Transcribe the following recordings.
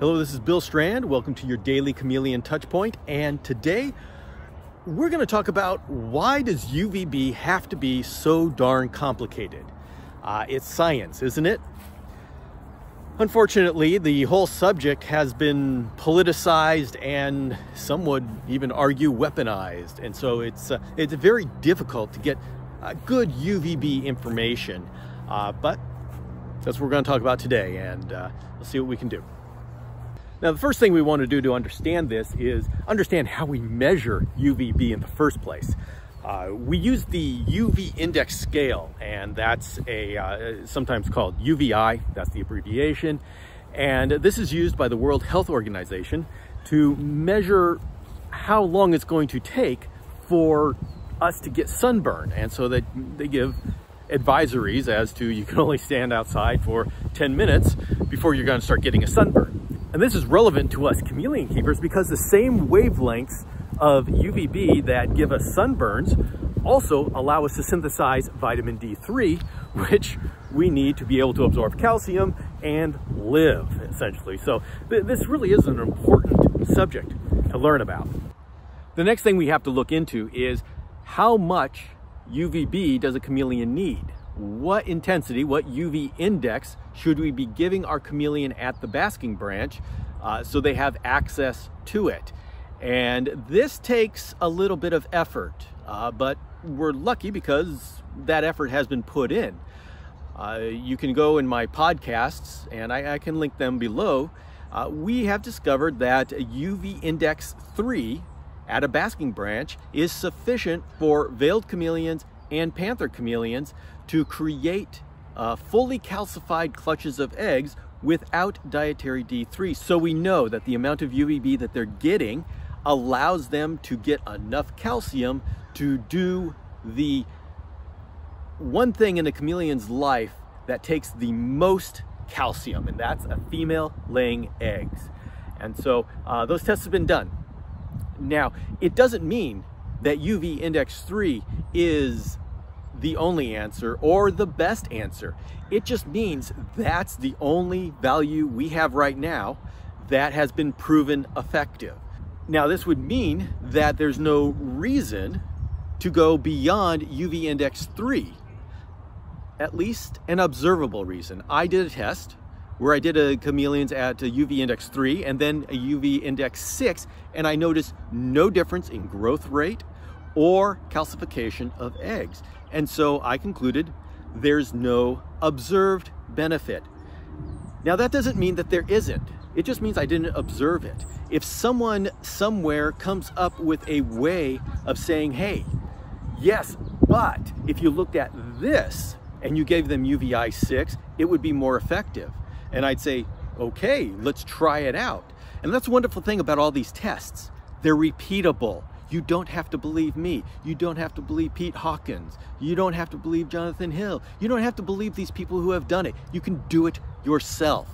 Hello, this is Bill Strand. Welcome to your daily Chameleon Touchpoint. And today we're going to talk about why does UVB have to be so darn complicated? Uh, it's science, isn't it? Unfortunately, the whole subject has been politicized and some would even argue weaponized. And so it's, uh, it's very difficult to get uh, good UVB information. Uh, but that's what we're going to talk about today and uh, we'll see what we can do. Now, the first thing we want to do to understand this is understand how we measure UVB in the first place. Uh, we use the UV index scale, and that's a uh, sometimes called UVI, that's the abbreviation. And this is used by the World Health Organization to measure how long it's going to take for us to get sunburn. And so that they give advisories as to you can only stand outside for 10 minutes before you're going to start getting a sunburn. And this is relevant to us chameleon keepers because the same wavelengths of UVB that give us sunburns also allow us to synthesize vitamin D3, which we need to be able to absorb calcium and live, essentially. So th this really is an important subject to learn about. The next thing we have to look into is how much UVB does a chameleon need? What intensity, what UV index should we be giving our chameleon at the basking branch uh, so they have access to it. And this takes a little bit of effort, uh, but we're lucky because that effort has been put in. Uh, you can go in my podcasts, and I, I can link them below. Uh, we have discovered that UV index 3 at a basking branch is sufficient for veiled chameleons and panther chameleons to create uh, fully calcified clutches of eggs without dietary D3. So we know that the amount of UVB that they're getting allows them to get enough calcium to do the one thing in a chameleon's life that takes the most calcium, and that's a female laying eggs. And so uh, those tests have been done. Now, it doesn't mean that UV index 3 is the only answer or the best answer. It just means that's the only value we have right now that has been proven effective. Now, this would mean that there's no reason to go beyond UV index 3, at least an observable reason. I did a test where I did a chameleons at a UV index 3 and then a UV index 6, and I noticed no difference in growth rate or calcification of eggs. And so I concluded there's no observed benefit. Now that doesn't mean that there isn't. It just means I didn't observe it. If someone somewhere comes up with a way of saying, hey, yes, but if you looked at this and you gave them UVI 6, it would be more effective. And I'd say, okay, let's try it out. And that's the wonderful thing about all these tests. They're repeatable. You don't have to believe me. You don't have to believe Pete Hawkins. You don't have to believe Jonathan Hill. You don't have to believe these people who have done it. You can do it yourself.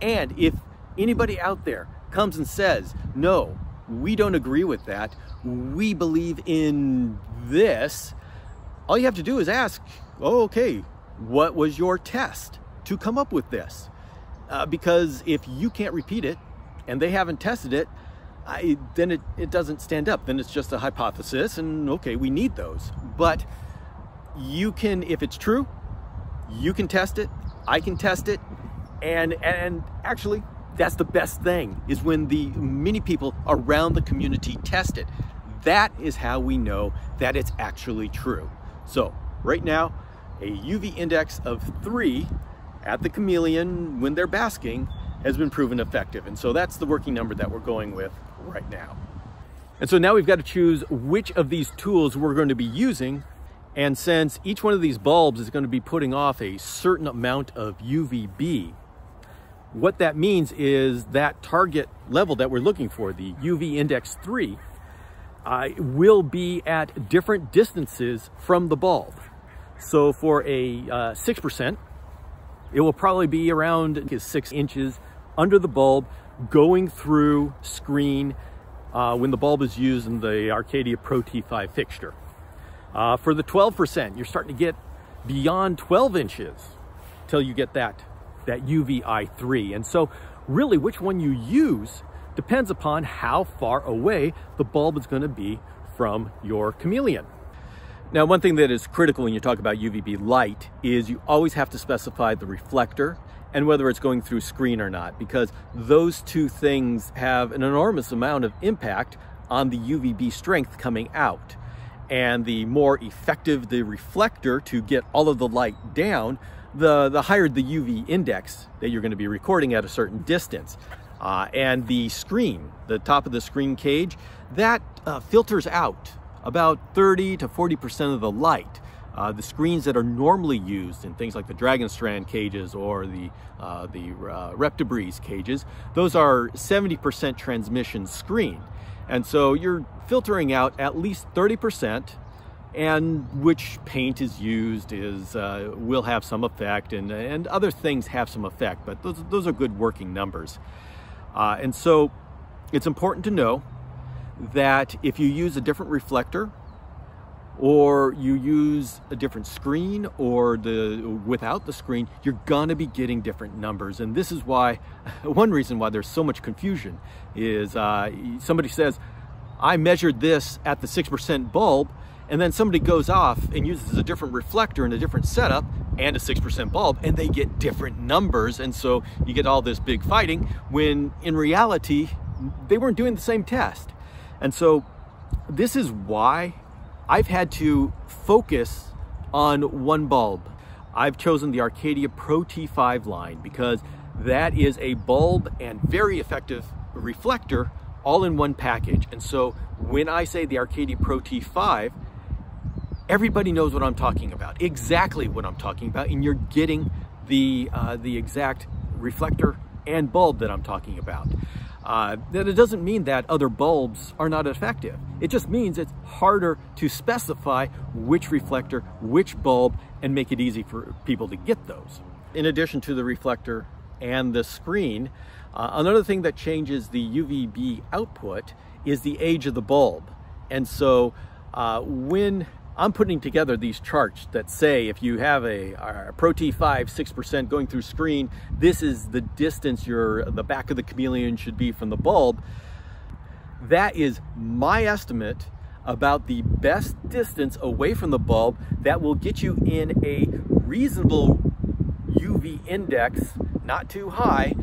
And if anybody out there comes and says, no, we don't agree with that, we believe in this, all you have to do is ask, oh, okay, what was your test to come up with this? Uh, because if you can't repeat it and they haven't tested it, I, then it, it doesn't stand up. Then it's just a hypothesis and okay, we need those. But you can, if it's true, you can test it, I can test it, and, and actually that's the best thing is when the many people around the community test it. That is how we know that it's actually true. So right now, a UV index of three at the chameleon when they're basking has been proven effective. And so that's the working number that we're going with right now. And so now we've got to choose which of these tools we're going to be using. And since each one of these bulbs is going to be putting off a certain amount of UVB, what that means is that target level that we're looking for, the UV index 3, uh, will be at different distances from the bulb. So for a uh, 6%, it will probably be around six inches under the bulb going through screen uh, when the bulb is used in the Arcadia Pro T5 fixture. Uh, for the 12%, you're starting to get beyond 12 inches till you get that, that UVI3. And so really which one you use depends upon how far away the bulb is going to be from your chameleon. Now, one thing that is critical when you talk about UVB light is you always have to specify the reflector and whether it's going through screen or not, because those two things have an enormous amount of impact on the UVB strength coming out. And the more effective the reflector to get all of the light down, the, the higher the UV index that you're going to be recording at a certain distance. Uh, and the screen, the top of the screen cage, that uh, filters out about 30 to 40% of the light. Uh, the screens that are normally used in things like the dragon strand cages or the, uh, the uh, Reptibreeze cages, those are 70% transmission screen. And so you're filtering out at least 30% and which paint is used is uh, will have some effect and, and other things have some effect, but those, those are good working numbers. Uh, and so it's important to know that if you use a different reflector or you use a different screen or the without the screen, you're gonna be getting different numbers. And this is why, one reason why there's so much confusion is uh, somebody says, I measured this at the 6% bulb, and then somebody goes off and uses a different reflector and a different setup and a 6% bulb, and they get different numbers. And so you get all this big fighting when in reality, they weren't doing the same test. And so this is why I've had to focus on one bulb. I've chosen the Arcadia Pro T5 line because that is a bulb and very effective reflector all in one package. And so when I say the Arcadia Pro T5, everybody knows what I'm talking about, exactly what I'm talking about, and you're getting the, uh, the exact reflector and bulb that I'm talking about. Uh, that it doesn't mean that other bulbs are not effective. It just means it's harder to specify which reflector, which bulb, and make it easy for people to get those. In addition to the reflector and the screen, uh, another thing that changes the UVB output is the age of the bulb. And so uh, when I'm putting together these charts that say if you have a, a Pro T5 6% going through screen, this is the distance your the back of the chameleon should be from the bulb. That is my estimate about the best distance away from the bulb that will get you in a reasonable UV index, not too high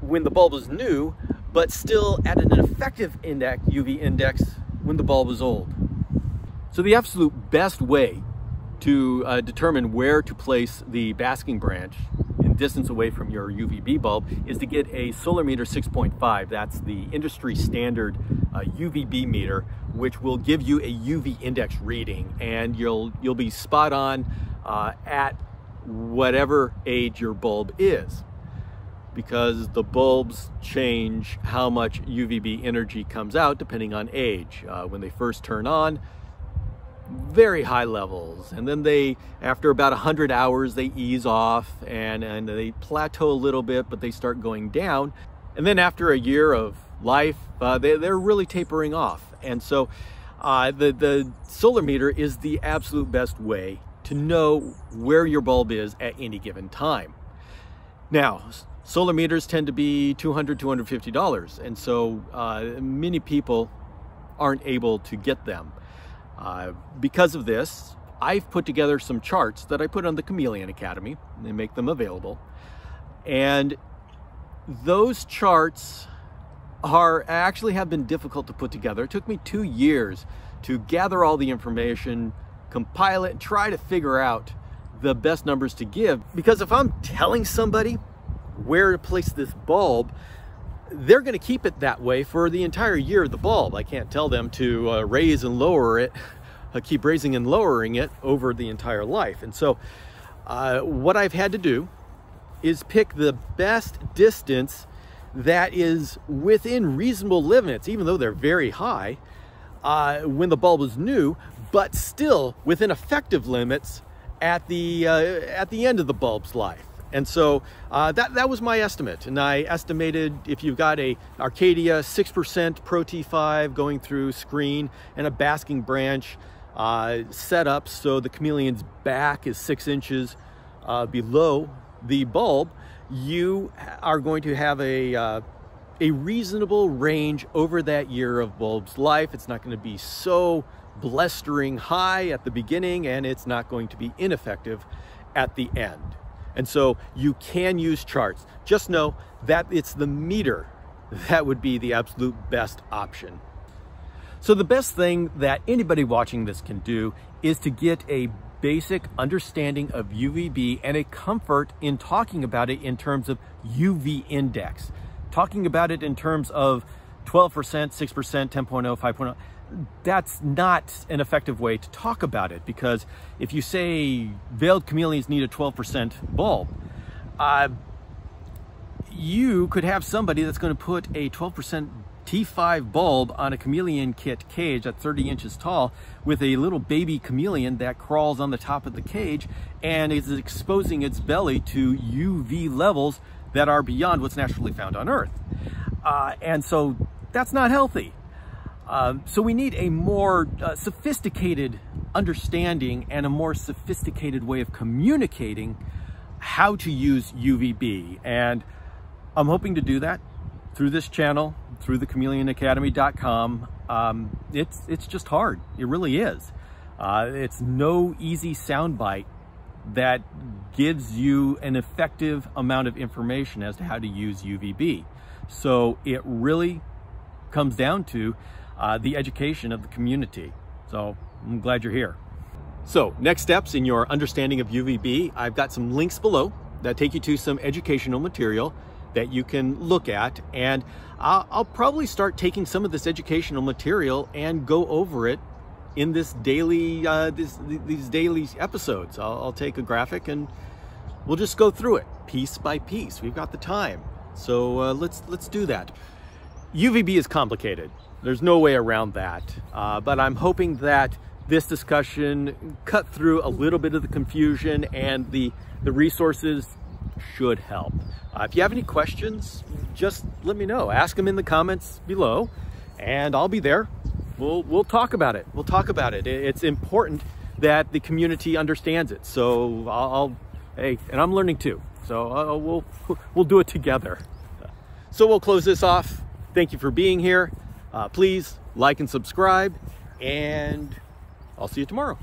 when the bulb is new, but still at an effective index, UV index when the bulb is old. So the absolute best way to uh, determine where to place the basking branch in distance away from your UVB bulb is to get a Solarmeter 6.5. That's the industry standard uh, UVB meter, which will give you a UV index reading and you'll, you'll be spot on uh, at whatever age your bulb is because the bulbs change how much UVB energy comes out depending on age. Uh, when they first turn on, very high levels. And then they after about 100 hours they ease off and and they plateau a little bit but they start going down. And then after a year of life uh, they, they're really tapering off. And so uh, the the solar meter is the absolute best way to know where your bulb is at any given time. Now solar meters tend to be 200 250 dollars. And so uh, many people aren't able to get them uh, because of this, I've put together some charts that I put on the Chameleon Academy. They make them available. And those charts are actually have been difficult to put together. It took me two years to gather all the information, compile it, and try to figure out the best numbers to give. Because if I'm telling somebody where to place this bulb, they're going to keep it that way for the entire year of the bulb. I can't tell them to uh, raise and lower it, uh, keep raising and lowering it over the entire life. And so uh, what I've had to do is pick the best distance that is within reasonable limits, even though they're very high, uh, when the bulb is new, but still within effective limits at the, uh, at the end of the bulb's life. And so uh, that, that was my estimate. And I estimated if you've got a Arcadia 6% Pro T5 going through screen and a basking branch uh, set up so the chameleon's back is six inches uh, below the bulb, you are going to have a, uh, a reasonable range over that year of bulb's life. It's not going to be so blustering high at the beginning and it's not going to be ineffective at the end. And so you can use charts. Just know that it's the meter that would be the absolute best option. So the best thing that anybody watching this can do is to get a basic understanding of UVB and a comfort in talking about it in terms of UV index. Talking about it in terms of 12%, 6%, 10.0, 5.0, that's not an effective way to talk about it because if you say veiled chameleons need a 12% bulb, uh, you could have somebody that's going to put a 12% T5 bulb on a chameleon kit cage at 30 inches tall with a little baby chameleon that crawls on the top of the cage and is exposing its belly to UV levels that are beyond what's naturally found on Earth. Uh, and so that's not healthy. Um, so we need a more uh, sophisticated understanding and a more sophisticated way of communicating how to use UVB. And I'm hoping to do that through this channel, through the chameleonacademy.com. Um, it's, it's just hard. It really is. Uh, it's no easy soundbite that gives you an effective amount of information as to how to use UVB. So it really comes down to uh, the education of the community. So I'm glad you're here. So next steps in your understanding of UVB, I've got some links below that take you to some educational material that you can look at. And I'll, probably start taking some of this educational material and go over it in this daily, uh, this, these daily episodes. I'll, I'll take a graphic and we'll just go through it piece by piece. We've got the time. So uh, let's, let's do that. UVB is complicated. There's no way around that. Uh, but I'm hoping that this discussion cut through a little bit of the confusion and the, the resources should help. Uh, if you have any questions, just let me know. Ask them in the comments below and I'll be there. We'll, we'll talk about it. We'll talk about it. It's important that the community understands it. So I'll, I'll hey, and I'm learning too. So uh, we'll, we'll do it together. So we'll close this off. Thank you for being here. Uh, please like and subscribe and I'll see you tomorrow.